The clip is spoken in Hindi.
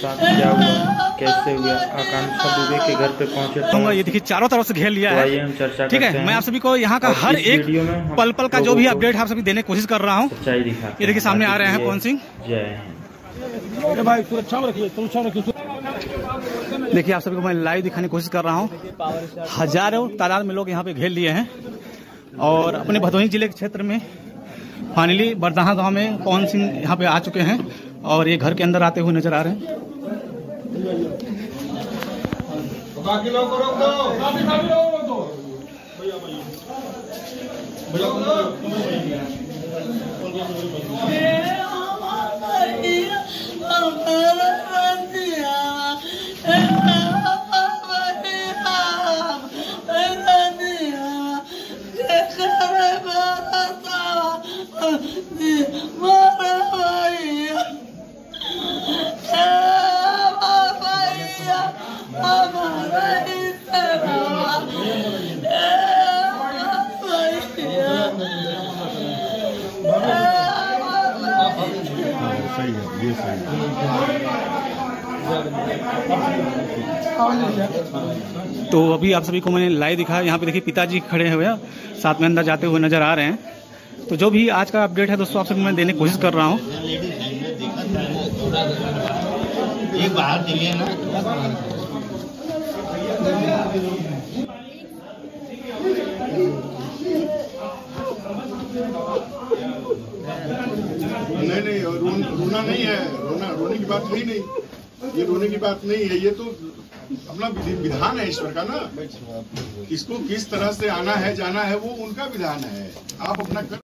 साथ क्या हुआ कैसे हुआ आकांक्षा दुबे के घर पे पहुँचे तो तो ये देखिए चारों तरफ़ से घेर लिया तो है। हम चर्चा ठीक है मैं आप सभी को यहाँ का हर एक पल पल का जो भी अपडेट आप सभी देने की कोशिश कर रहा हूँ। ये देखिए सामने आ रहे हैं पवन सिंह? जय हिंद भाई सुरक्षा में रखिए सुरक्षा रखिए देखिए आप सभी को मैं लाइव दिखाने की कोशिश कर रहा हूँ। हज़ारों तादाद में लोग यहाँ पे घेर लिए हैं। और अपने भदोही ज़िले के क्षेत्र में फाइनली बरदाहा गाँव में पवन सिंह यहाँ पे आ चुके हैं और ये घर के अंदर आते हुए नज़र आ रहे हैं। बाकी लोग को रोक दो तो अभी आप सभी को मैंने लाइव दिखाया यहाँ पे देखिए पिताजी खड़े हुए हैं साथ में अंदर जाते हुए नज़र आ रहे हैं। तो जो भी आज का अपडेट है, दोस्तों, आप सभी मैं देने की कोशिश कर रहा हूँ। एक बाहर चलिए ना। नहीं नहीं रो, रोना नहीं है। रोना रोने की बात नहीं नहीं। ये रोने की बात नहीं है। ये तो अपना विधान है ईश्वर का ना। किसको किस तरह से आना है जाना है वो उनका विधान है। आप अपना कर